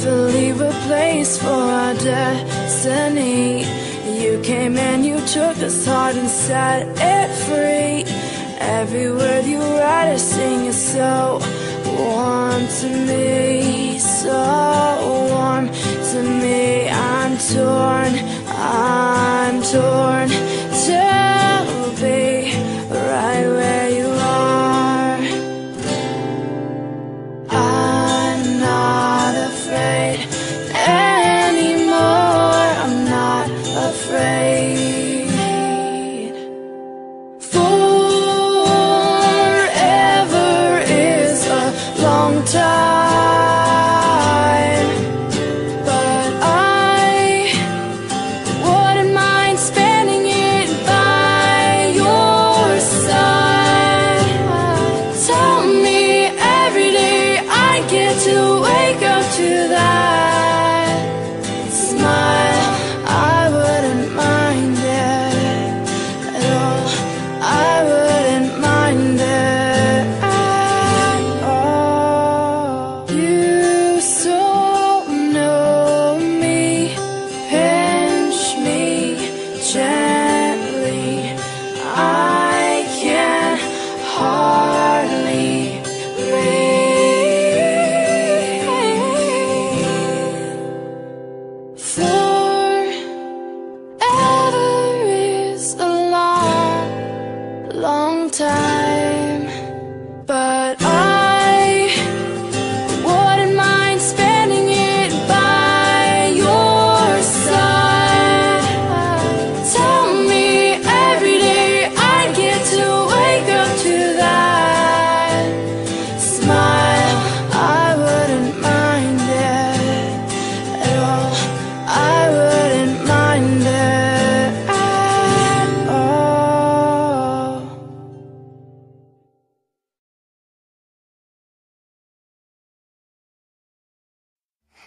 Carefully place for our destiny. You came and you took this heart and set it free. Every word you write or sing is so warm to me, so warm to me. I'm torn, I'm torn time,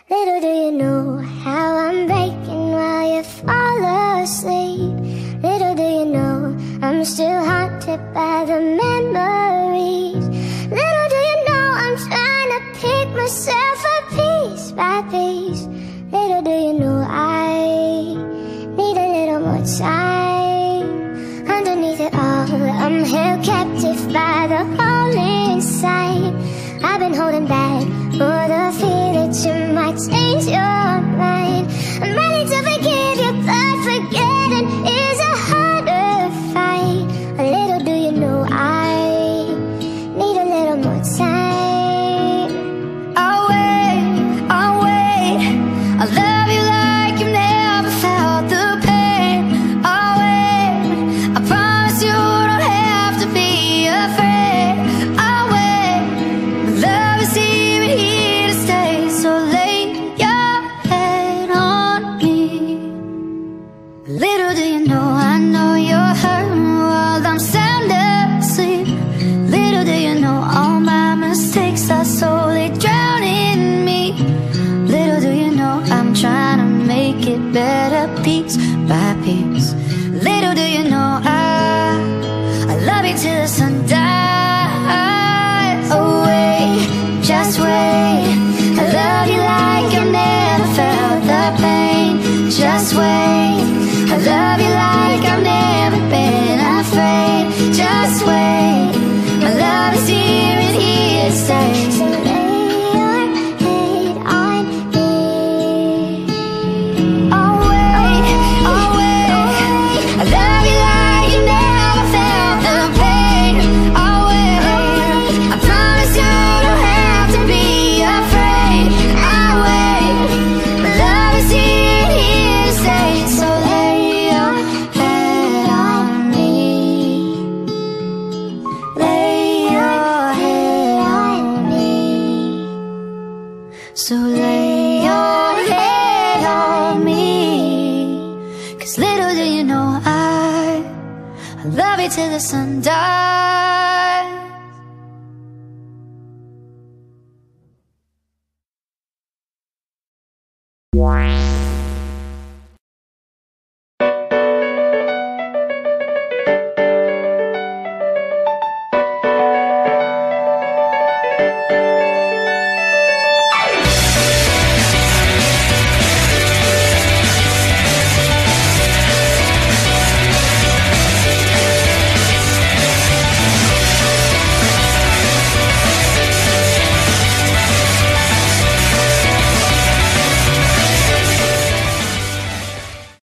Little do you know how I'm breaking while you fall asleep. Little do you know I'm still haunted by the memories. Little do you know I'm trying to pick myself up piece by piece. Little do you know I need a little more time. Underneath it all, I'm held captive by the hole inside. I've been holding back Little do you know, I know you're hurting piece by piece. Little do you know, I, I love you till the sun dies. Oh, wait, just wait. I love you like I've never felt the pain. Just wait. I love you like I've never been afraid. Just wait. My love is here and here to stay. me till the sun dies.